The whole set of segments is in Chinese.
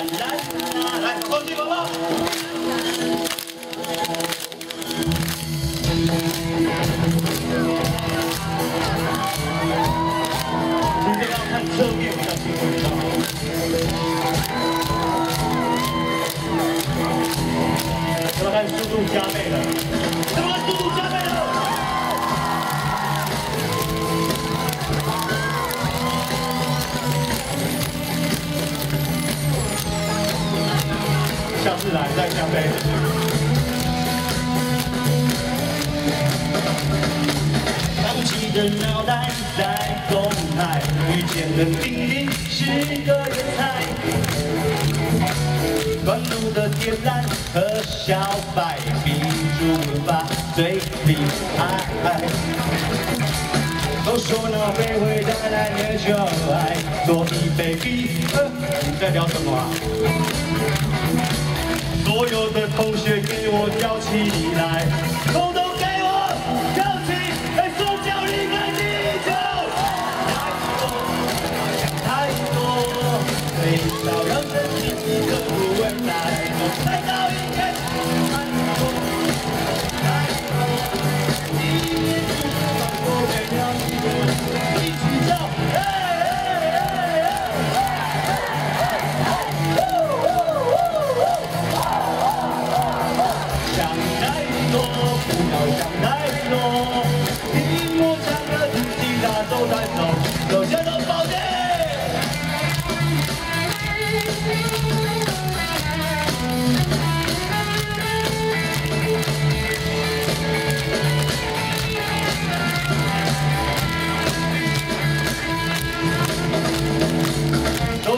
Lá, lá, lá, contigo, vamos! Vamos, tudo Vamos velho. vamos tudo Vamos velho. 再加倍。扬起的脑袋在动态，遇见的命运是个人才。短路的天蓝和小白，比出文法最厉害。都说那杯会带来月球爱，多一杯啤酒。你在聊什么啊？所有的同学给我叫起来，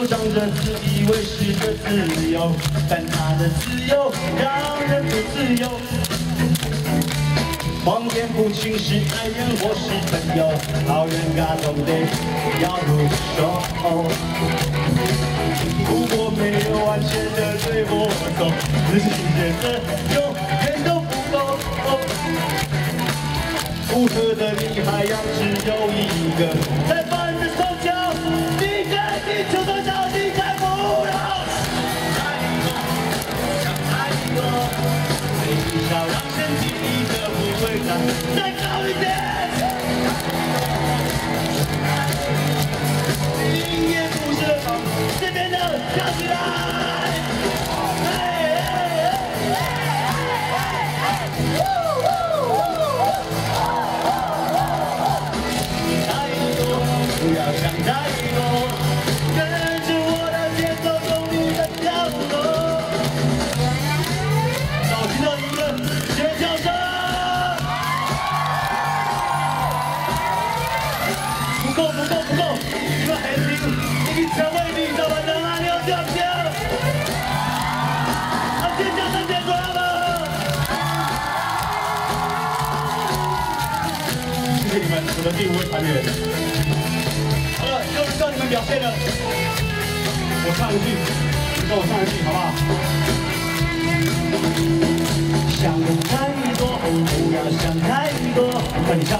仗着自以为是的自由，但他的自由让人不自由。谎言不清是爱人或是朋友，好人家总得要入手。如果没有完全的对我走，自己觉得永远都不够。不合的你还要只有一个，再高一点。今夜不设防，这边的跳起来。哎哎太多，不要想太多，的第五位团员。好了，又轮到你们表现了。我唱一句，你跟我唱一句，好不好？想太多，不要想太多，快点唱。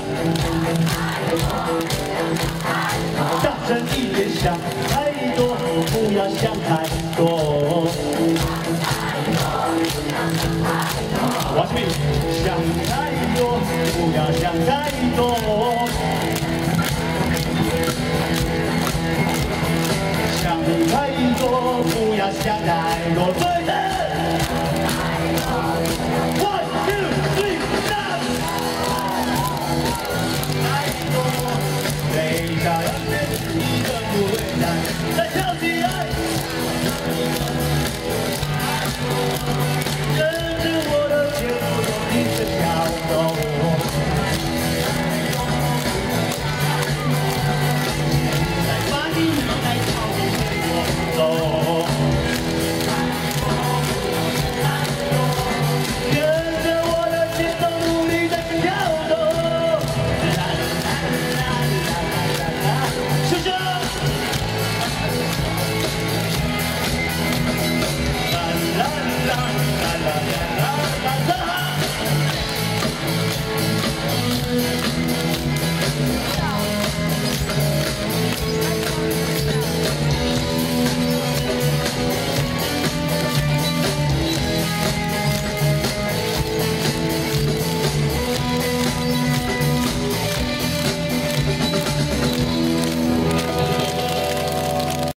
大声一点，想太多，不要想太多。我是想太多，不要想太多